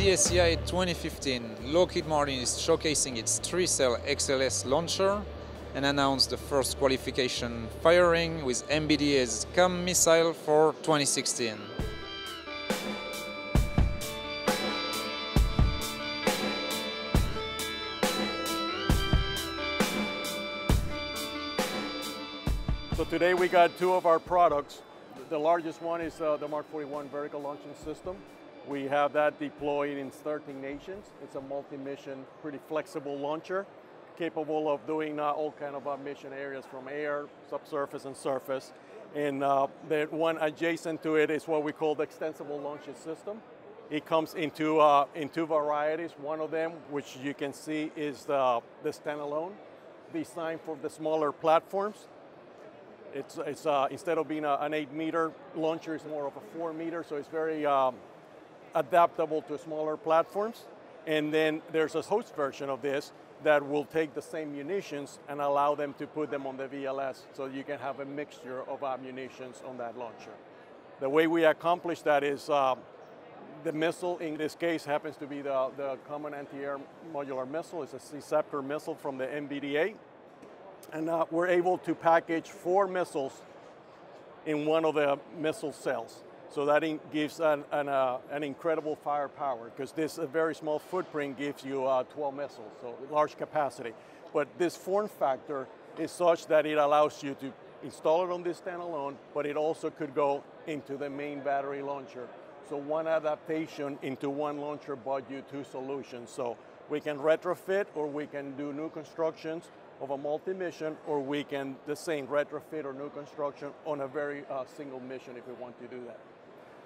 DSEI 2015, Lockheed Martin is showcasing its three-cell ExLS launcher and announced the first qualification firing with MBDA's CAMM missile for 2016. So today we got two of our products. The largest one is uh, the Mark 41 vertical launching system. We have that deployed in 13 nations. It's a multi-mission, pretty flexible launcher, capable of doing uh, all kind of uh, mission areas from air, subsurface, and surface. And uh, the one adjacent to it is what we call the extensible launching system. It comes into, uh, in two varieties. One of them, which you can see, is the, the standalone, designed for the smaller platforms. It's, it's uh, instead of being a, an eight meter launcher, it's more of a four meter, so it's very um, adaptable to smaller platforms. And then there's a host version of this that will take the same munitions and allow them to put them on the VLS so you can have a mixture of ammunitions on that launcher. The way we accomplish that is uh, the missile in this case happens to be the, the Common Anti-Air Modular Missile. It's a Sea Ceptor missile from the MBDA and uh, we're able to package four missiles in one of the missile cells. So that gives an, an, uh, an incredible firepower because this very small footprint gives you uh, 12 missiles, so large capacity. But this form factor is such that it allows you to install it on this standalone, but it also could go into the main battery launcher. So one adaptation into one launcher bought you two solutions. So we can retrofit or we can do new constructions of a multi-mission, or we can the same retrofit or new construction on a very uh, single mission if we want to do that.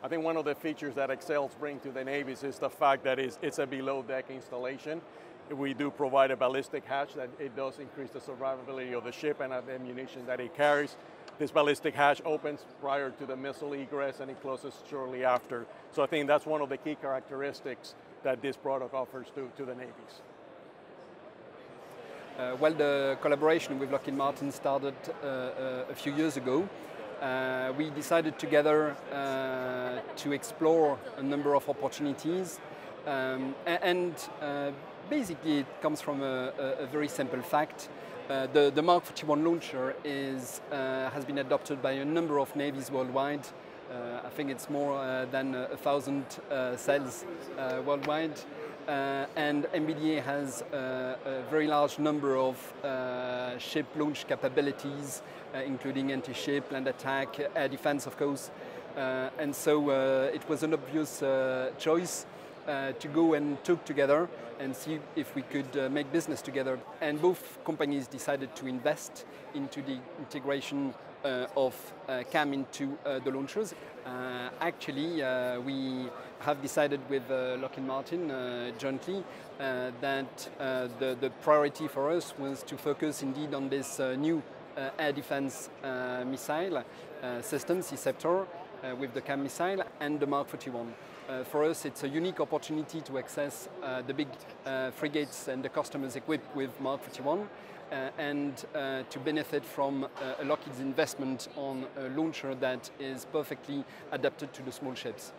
I think one of the features that ExLS bring to the Navies is the fact that it's, a below deck installation. We do provide a ballistic hatch that it does increase the survivability of the ship and of the ammunition that it carries. This ballistic hatch opens prior to the missile egress and it closes shortly after. So I think that's one of the key characteristics that this product offers to, to the Navies. Uh, well, the collaboration with Lockheed Martin started uh, uh, a few years ago. Uh, we decided together uh, to explore a number of opportunities um, and uh, basically it comes from a, a very simple fact. the, the Mark 41 launcher is, has been adopted by a number of navies worldwide. I think it's more than a thousand cells worldwide. Uh, and MBDA has uh, a very large number of uh, ship launch capabilities, uh, including anti-ship, land attack, air defense, of course. Uh, and so uh, it was an obvious choice to go and talk together and see if we could make business together. And both companies decided to invest into the integration Uh, of uh, CAMM into uh, the launchers. Uh, actually, uh, we have decided with Lockheed Martin jointly that the, the priority for us was to focus indeed on this new air defense missile system, Sea Ceptor, with the CAMM missile and the Mark 41. Uh, for us, it's a unique opportunity to access uh, the big uh, frigates and the customers equipped with Mark 41 uh, and uh, to benefit from uh, Lockheed's investment on a launcher that is perfectly adapted to the small ships.